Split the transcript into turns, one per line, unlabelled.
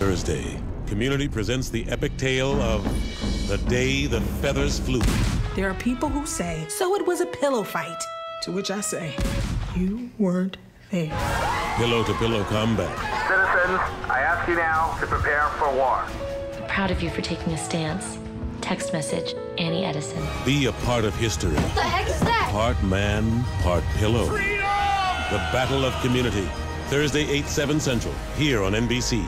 Thursday, Community presents the epic tale of the day the feathers flew.
There are people who say, so it was a pillow fight. To which I say, you weren't there.
Pillow to pillow combat.
Citizens, I ask you now to prepare for war.
I'm proud of you for taking a stance. Text message, Annie Edison.
Be a part of history.
What the heck is that?
Part man, part pillow. Freedom! The Battle of Community. Thursday, 8, 7 Central, here on NBC.